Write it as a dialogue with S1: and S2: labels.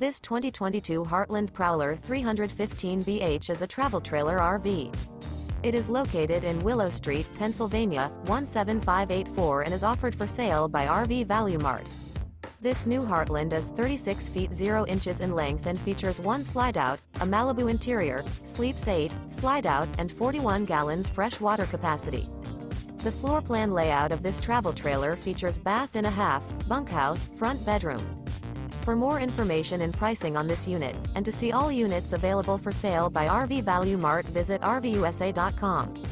S1: This 2022 Heartland Prowler 315BH is a travel trailer RV. It is located in Willow Street, Pennsylvania, 17584 and is offered for sale by RV Value Mart. This new Heartland is 36 feet 0 inches in length and features one slide-out, a Malibu interior, sleeps 8, slide-out, and 41 gallons fresh water capacity. The floor plan layout of this travel trailer features bath and a half, bunkhouse, front bedroom. For more information and pricing on this unit, and to see all units available for sale by RV Value Mart visit RVUSA.com.